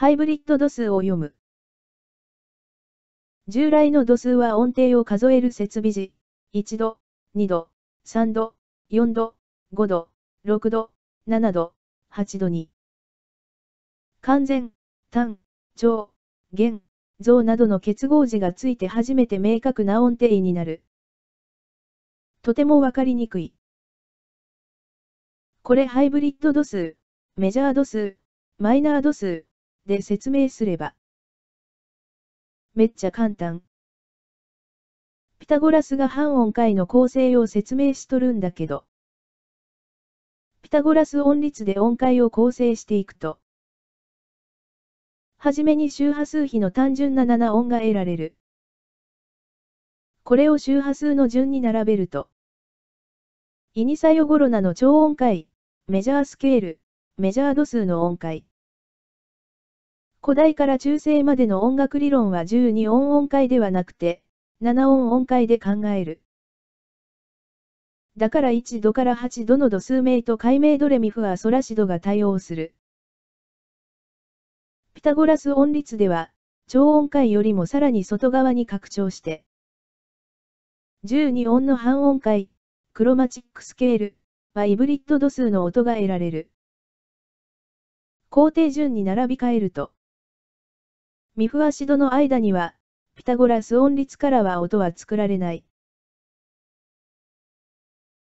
ハイブリッド度数を読む。従来の度数は音程を数える設備時、1度、2度、3度、4度、5度、6度、7度、8度に。完全、単、長、弦、像などの結合字がついて初めて明確な音程になる。とてもわかりにくい。これハイブリッド度数、メジャー度数、マイナー度数で説明すれば。めっちゃ簡単。ピタゴラスが半音階の構成を説明しとるんだけど。ピタゴラス音律で音階を構成していくと。はじめに周波数比の単純な7音が得られる。これを周波数の順に並べると。イニサヨゴロナの超音階、メジャースケール、メジャー度数の音階。古代から中世までの音楽理論は12音音階ではなくて、7音音階で考える。だから1度から8度の度数名と解明ドレミフアソラシドが対応する。ピタゴラス音律では、超音階よりもさらに外側に拡張して、12音の半音階、クロマチックスケール、はイブリッド度数の音が得られる。工程順に並び替えると、ミフアシドの間には、ピタゴラス音律からは音は作られない。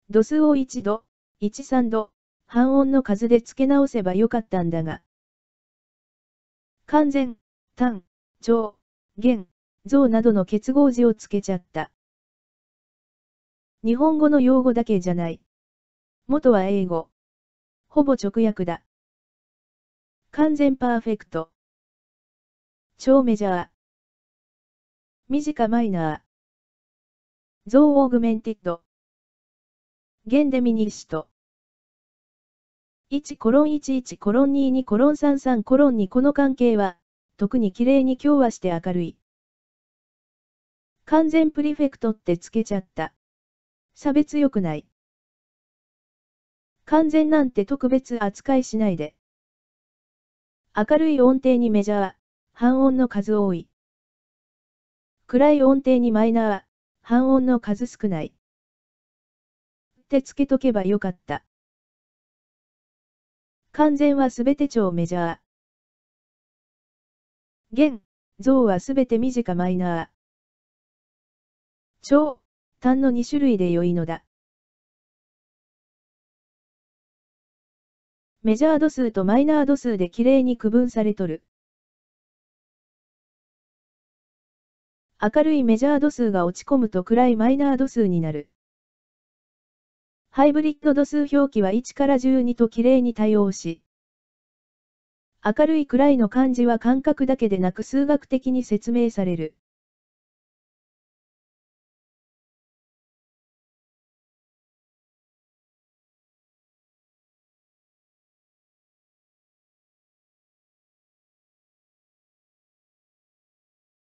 度数を1度、13度、半音の数で付け直せばよかったんだが。完全、単、長、減、増などの結合字をつけちゃった。日本語の用語だけじゃない。元は英語。ほぼ直訳だ。完全 perfect。超メジャー。短 minor。増 augmented。減 diminished。1コロン11コロン22コロン33コロン2この関係は、特に綺麗に今日はして明るい。完全プリフェクトってつけちゃった。差別良くない。完全なんて特別扱いしないで。明るい音程にメジャー。半音の数多い。暗い音程にマイナー、半音の数少ない。ってつけとけばよかった。完全はすべて超メジャー。弦、像はすべて短マイナー。超、単の2種類で良いのだ。メジャー度数とマイナー度数できれいに区分されとる。明るいメジャー度数が落ち込むと暗いマイナー度数になる。ハイブリッド度数表記は1から12ときれいに対応し、明るい暗いの漢字は感覚だけでなく数学的に説明される。